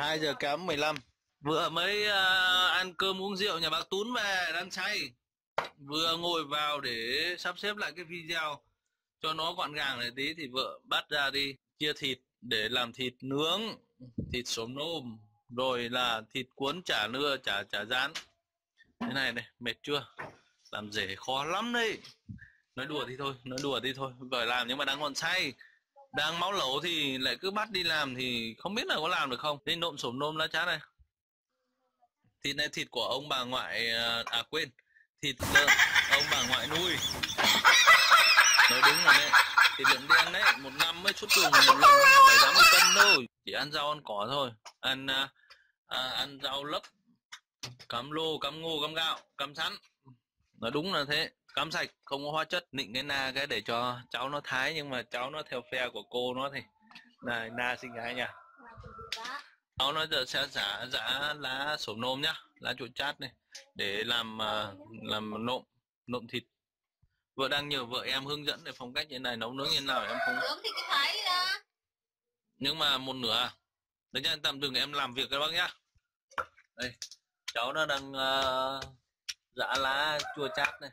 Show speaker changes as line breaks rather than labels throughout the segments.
2 giờ kém 15 Vừa mới uh, ăn cơm uống rượu nhà bác Tún về đang say Vừa ngồi vào để sắp xếp lại cái video. Cho nó gọn gàng này tí thì vợ bắt ra đi. Chia thịt để làm thịt nướng Thịt sống nôm Rồi là thịt cuốn chả nưa chả chả rán. Thế này này mệt chưa? Làm rể khó lắm đấy. Nói đùa thì thôi Nói đùa thì thôi. Gọi làm nhưng mà đang còn say đang máu lẩu thì lại cứ bắt đi làm thì không biết là có làm được không. Thế nộm sổm nôm lá chát này. Thịt này thịt của ông bà ngoại à, à quên. Thịt lợn ông bà ngoại nuôi. Nói đúng rồi đấy. Thịt lợn đen đấy một năm mới chút trùng một lần phải dám một cân đâu chỉ ăn rau ăn cỏ thôi. Ăn à, à, ăn rau lấp cắm lô cắm ngô cắm gạo cắm sắn nói đúng là thế cắm sạch không có hóa chất nịnh cái na cái để cho cháu nó thái nhưng mà cháu nó theo phe của cô nó thì này na xinh gái nha. Cháu nó giờ sẽ giả giả lá sổ nôm nhá lá chuột chát này để làm uh, làm nộm nộm thịt. Vợ đang nhờ vợ em hướng dẫn để phong cách như này nấu nướng như nào em không
nướng thì cái thái ra
nhưng mà một nửa à? Đấy nha tạm dừng em làm việc các bác nhá. Đây cháu nó đang uh, giã lá chua chát này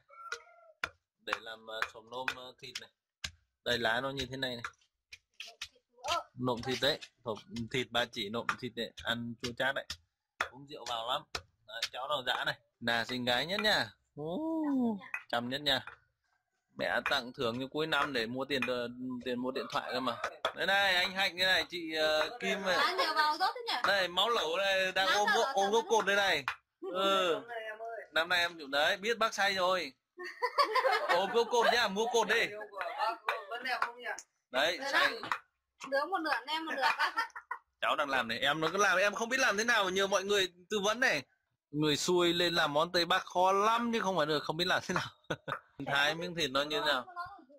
để làm uh, sồm nôm uh, thịt này. Đây lá nó như thế này này. Nộm thịt đấy. Thộp, thịt ba chỉ nộm thịt đấy ăn chua chát đấy. Uống rượu vào lắm. Đấy, cháu nào dã này. Là xinh gái nhất nha. Chăm nhất nha. Mẹ tặng thưởng như cuối năm để mua tiền tiền mua điện thoại cơ mà. Đây này anh hạnh cái này chị uh, kim này. Đây máu lẩu này đang ôm ôm gốc cột đây này. Ừ. Năm nay em đấy biết bác say rồi ôm gốc cột nhá mua cột đi. Đấy.
Đứa một nửa em một nửa bác
cháu đang làm này em nó cứ làm em không biết làm thế nào nhờ mọi người tư vấn này. Người xuôi lên làm món tây bắc khó lắm chứ không phải được không biết làm thế nào. Thái miếng thịt nó như thế nào?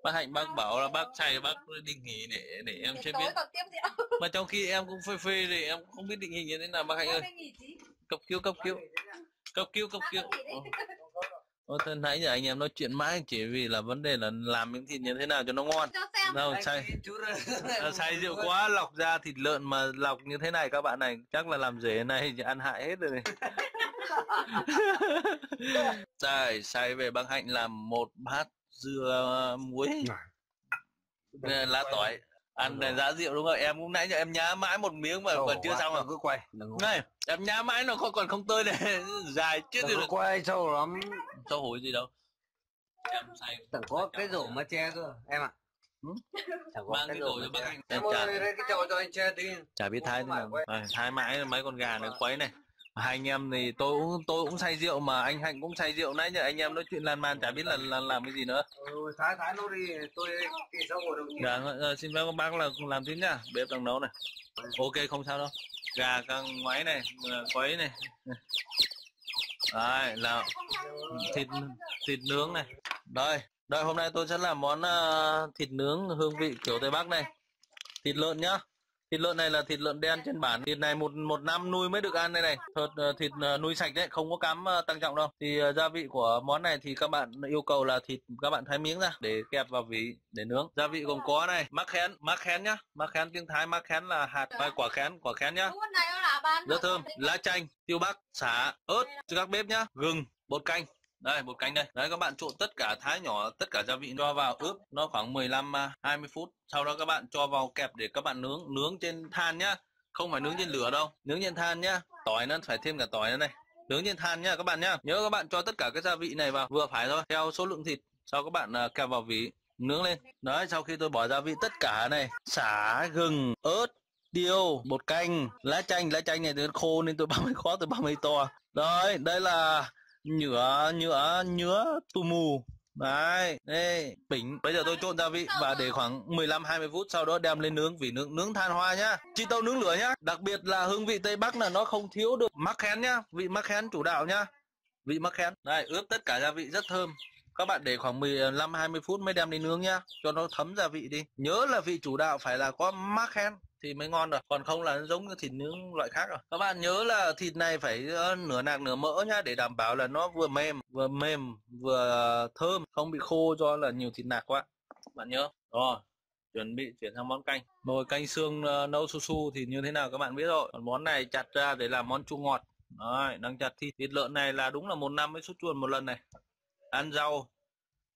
Bác hạnh bác bảo là bác say bác định nghỉ để để em chưa biết. mà trong khi em cũng phê phê thì em không biết định hình như thế nào bác hạnh ơi. cấp cứu cấp cứu. cấp cứu cấp cứu Ôi, thế nãy giờ anh em nói chuyện mãi chỉ vì là vấn đề là làm miếng thịt như thế nào cho nó ngon. Đâu, say, say rượu quá, lọc ra thịt lợn mà lọc như thế này các bạn này chắc là làm rể này thì ăn hại hết rồi này. Sai, say về bác Hạnh làm một bát dưa muối, lá tỏi, ăn này giá rượu đúng không? Em cũng nãy giờ em nhá mãi một miếng mà vẫn chưa xong à?
cứ quay
này em nhá mãi nó không còn không tơi này dài chết
rồi. quay sâu lắm.
Sâu hối gì đâu.
Em say. Chẳng có cái rổ mà che cơ em ạ.
Ừ? mang cái rổ cho bác anh
em chả cái chậu cho anh che đi.
Chả biết thái thế nào. thái mãi mấy con gà này quấy này hai anh em thì tôi cũng tôi cũng say rượu mà anh hạnh cũng say rượu nãy giờ anh em nói chuyện lan man chả biết là, là làm cái gì nữa.
Ừ, thái thái nó đi tôi sao ngồi được
dạ ờ, xin phép các bác là làm tí nhá bếp đang nấu này. Ok không sao đâu. Gà càng ngoáy này quấy này. Đấy là thịt thịt nướng này. Đây đây hôm nay tôi sẽ làm món uh, thịt nướng hương vị kiểu tây bắc này. Thịt lợn nhá thịt lợn này là thịt lợn đen trên bản. Thịt này một một năm nuôi mới được ăn đây này. Thịt uh, thịt uh, nuôi sạch đấy không có cám uh, tăng trọng đâu. Thì gia vị của món này thì các bạn yêu cầu là thịt các bạn thái miếng ra để kẹp vào vỉ để nướng. Gia vị gồm có này mắc khén mắc khén nhá. Mắc khén tiếng thái mắc khén là hạt vai quả khén quả khén nhá. Rất thơm lá chanh tiêu bắc xả ớt cho các bếp nhá. Gừng bột canh đây, một canh đây. Đấy, các bạn trộn tất cả thái nhỏ, tất cả gia vị cho vào, ướp. Nó khoảng 15 20 à, phút. Sau đó các bạn cho vào kẹp để các bạn nướng nướng trên than nhá. Không phải nướng trên lửa đâu, nướng trên than nhá. Tỏi nó phải thêm cả tỏi nữa này. Nướng trên than nhá các bạn nhá. Nhớ các bạn cho tất cả cái gia vị này vào, vừa phải thôi. Theo số lượng thịt, sau các bạn à, kẹp vào vỉ, nướng lên. Đấy, sau khi tôi bỏ gia vị tất cả này, xả gừng, ớt, tiêu, bột canh, lá chanh. Lá chanh này tôi khô nên tôi băm hơi khó, tôi băm hơi to. Đấy, đây là nhựa nhựa nhựa tù mù Đấy, đây, bình. Bây giờ tôi trộn gia vị và để khoảng 15 20 phút sau đó đem lên nướng vì nướng nướng than hoa nhá. Chi tâu nướng lửa nhá. Đặc biệt là hương vị Tây Bắc là nó không thiếu được mắc khén nhá, vị mắc khén chủ đạo nhá. Vị mắc khén. Đây, ướp tất cả gia vị rất thơm. Các bạn để khoảng 15 20 phút mới đem lên nướng nhá, cho nó thấm gia vị đi. Nhớ là vị chủ đạo phải là có mắc khén thì mới ngon được còn không là nó giống như thịt nướng loại khác rồi. Các bạn nhớ là thịt này phải ờ, nửa nạc nửa mỡ nhá để đảm bảo là nó vừa mềm vừa mềm vừa thơm không bị khô do là nhiều thịt nạc quá. Bạn nhớ. Rồi chuẩn bị chuyển sang món canh. Nồi canh xương ờ, nấu su su thì như thế nào các bạn biết rồi. Còn món này chặt ra để làm món chua ngọt. Đấy, đang chặt thịt. Thịt lợn này là đúng là một năm mới xuất chuồn một lần này. Ăn rau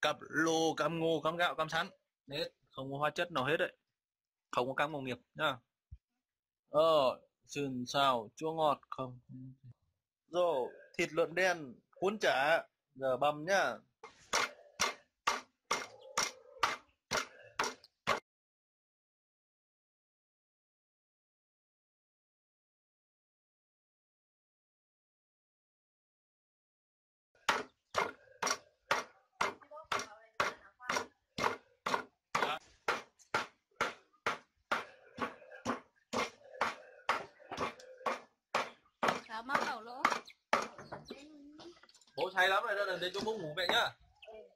cặp lô cam ngô cam gạo cam sắn. Hết không có hóa chất nào hết đấy không có các công nghiệp nhá. Ờ sườn xào, chua ngọt, không. Rồi thịt lợn đen, cuốn chả. Giờ băm nhá. Say lắm rồi đó đừng để cho bố ngủ vậy nhá.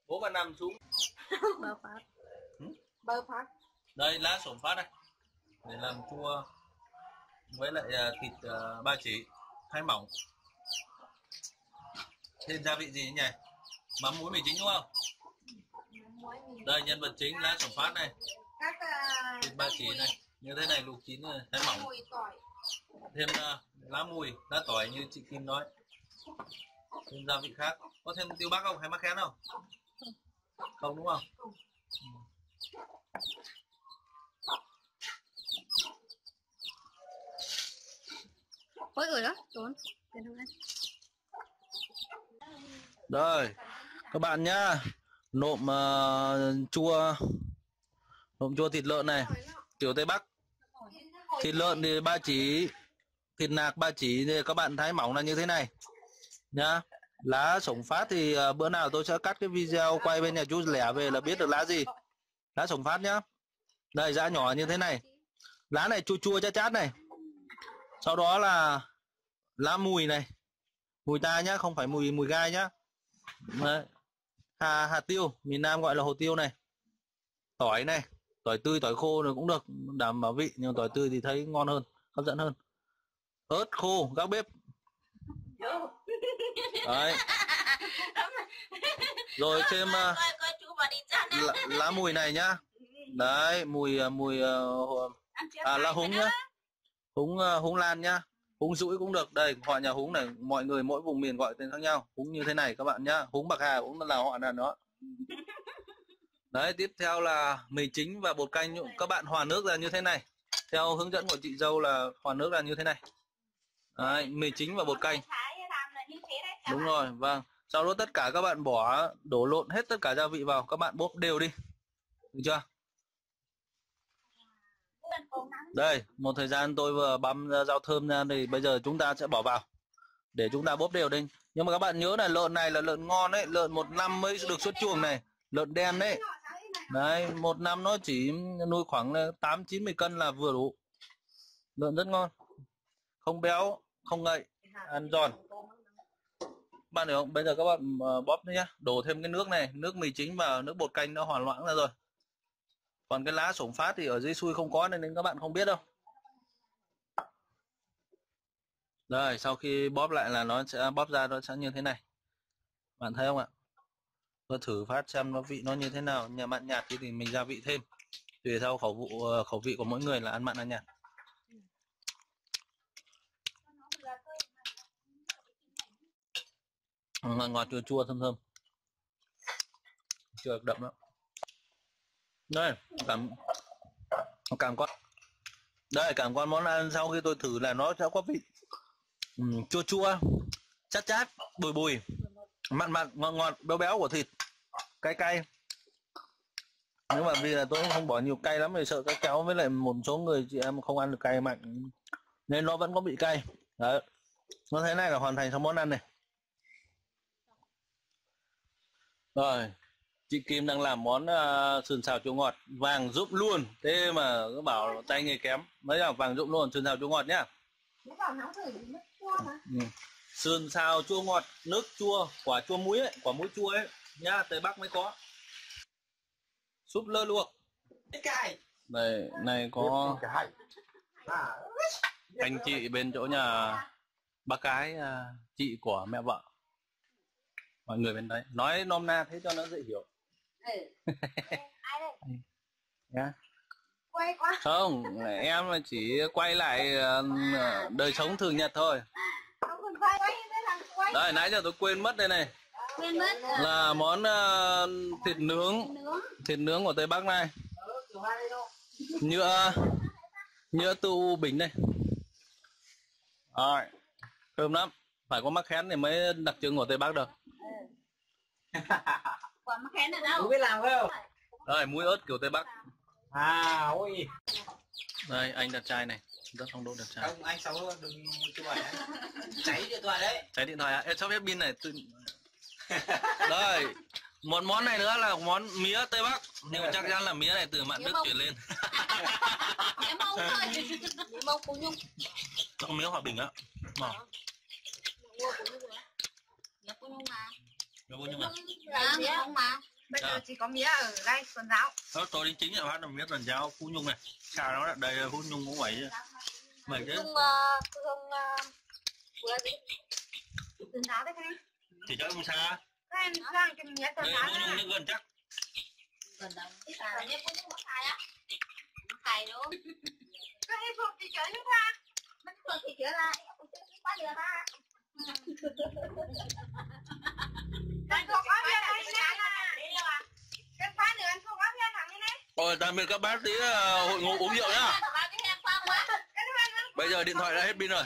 Bố mà nằm xuống.
Bơ phát.
Ừ?
Bơ phát.
Đây lá sổm phát này để làm chua với lại à, thịt à, ba chỉ thái mỏng. Thêm gia vị gì nhỉ? Mắm muối mì chính đúng không? Đây nhân vật chính lá sổm phát này.
Các uh,
thịt ba chỉ này. Như thế này luộc chín này thái mỏng. Thêm à, lá mùi lá tỏi như chị Kim nói thêm gia vị khác. Có thêm tiêu bắc không? Hay mắc khén không? Không đúng không?
Ôi rồi đó Trốn
Rồi, các bạn nhá. Nộm ờ, chua nộm chua thịt lợn này, kiểu Tây Bắc. Thịt lợn thì ba chỉ, thịt nạc ba chỉ thì các bạn thái mỏng là như thế này. Nhá. Lá sổng phát thì ờ, bữa nào tôi sẽ cắt cái video quay bên nhà chú lẻ về là biết được lá gì. Lá sổng phát nhá. Đây dã nhỏ như thế này. Lá này chua chua chát chát này. Sau đó là lá mùi này. Mùi ta nhá, không phải mùi mùi gai nhá. Đấy. Hà hạt tiêu, miền Nam gọi là hồ tiêu này. Tỏi này, tỏi tươi, tỏi khô này cũng được, đảm bảo vị nhưng tỏi tươi thì thấy ngon hơn, hấp dẫn hơn. Ớt khô, các bếp. Đấy. Rồi thêm
chăn
lá, lá mùi này nhá. Đấy, mùi ờ, mùi hồ- à lá húng nhá. Húng húng lan nhá. Húng rũi cũng được. Đây, họ nhà húng này, mọi người mỗi vùng miền gọi tên khác nhau. Húng như thế này các bạn nhá. Húng bạc hà cũng là họ là nó. Đấy, tiếp theo là mì chính và bột canh các bạn hòa nước ra như thế này. Theo hướng dẫn của chị dâu là hòa nước ra như thế này. Đấy, mì chính và bột canh. Đúng rồi, vâng. Sau đó tất cả các bạn bỏ đổ lộn hết tất cả gia vị vào, các bạn bóp đều đi. Được chưa? Đây, một thời gian tôi vừa băm ra rau thơm ra thì bây giờ chúng ta sẽ bỏ vào để chúng ta bóp đều lên. Nhưng mà các bạn nhớ là lợn này là lợn ngon đấy, lợn một năm mới được xuất chuồng này, lợn đen đấy. Đấy, một năm nó chỉ nuôi khoảng tám chín mười cân là vừa đủ. Lợn rất ngon. Không béo, không ngậy, ăn giòn. Bạn hiểu không? Bây giờ các bạn ờ, bóp nữa nhá, đổ thêm cái nước này, nước mì chính và nước bột canh nó hoàn loãng ra rồi. Còn cái lá sổng phát thì ở dưới xui không có nên các bạn không biết đâu. Rồi, sau khi bóp lại là nó sẽ bóp ra nó sẽ như thế này. Bạn thấy không ạ? Tôi thử phát xem nó vị nó như thế nào. Nhà bạn nhạt thì, thì mình gia vị thêm. Tùy theo khẩu vụ ờ, khẩu vị của mỗi người là ăn mặn ăn nhạt. Ngọt ngọt chua chua thơm thơm. Chưa đậm lắm. Đây cảm cảm quan đây cảm quan món ăn sau khi tôi thử là nó sẽ có vị um, chua chua chát chát bùi bùi mặn mặn ngọt ngọt béo béo của thịt cay cay. Nhưng mà vì là tôi cũng không bỏ nhiều cay lắm thì sợ các cháu với lại một số người chị em không ăn được cay mạnh nên nó vẫn có bị cay. Đấy nó thế này là hoàn thành xong món ăn này. Rồi chị Kim đang làm món uh, sườn xào chua ngọt. Vàng giúp luôn. Thế mà cứ bảo tay nghề kém. Mấy là vàng giúp luôn sườn xào chua ngọt nhá. Ừ. sườn xào chua ngọt nước chua quả chua muối ấy quả muối chua ấy. Nhá tây bắc mới có. Súp lơ luộc. Này này có anh chị bên chỗ nhà bác cái à, chị của mẹ vợ mọi người bên đấy. Nói nôm na thế cho nó dễ hiểu. Nhá.
Quay quá.
Không em chỉ quay lại ờ, đời sống thường nhật thôi. Đây nãy giờ tôi quên mất đây này.
Quên mất. Ờ,
là món ờ, thịt nướng.
Nướng.
Thịt nướng của tây bắc này. Nhựa nhựa tu bình đây. Rồi thơm lắm. Phải có mắc khén thì mới đặc trưng của tây bắc được
quả mắc khén ở
Không
đâu
biết làm không?
đây muối ớt kiểu tây bắc.
À, ôi.
đây anh đặt chai này. Rất phong độ đặt chai
Không, anh Sáu đừng chụp ảnh đấy. Cháy điện thoại đấy.
cháy điện thoại à Ê, sắp hết pin này tôi... đây một món này nữa là món mía tây bắc. Nhưng mà chắc chắn là mía này từ mạn đức chuyển lên.
Em mong thôi. Em mong cũng nhung.
Có mía hòa bình á ngon
mua cũng nhung nhớ cũng nhung mà
Vô nhưng mà
Dạ, mía không mà.
Bây
À.
giờ chỉ có mía ở đây, Tuần Giáo.
đó tôi đến chính là phát là mía tuần giáo phú nhung này. Sao nó là đây phú nhung cũng vậy chứ. Vậy chứ
không không vừa gì?
Tuần Giáo đấy cái
thì chắc không xa.
Các em sang cái mía Tuần
đây
Giáo
nhung gần chắc.
Gần đâu à nhớ cũng nhung mắc thai á? Thai đúng
Các em thuộc thì chở chúng ta.
mắc thường thì chữa lại không quá lừa ta
rồi tạm biệt các bác tí ờ, hội ngộ uống rượu nhá. Bây giờ điện thoại đã hết pin rồi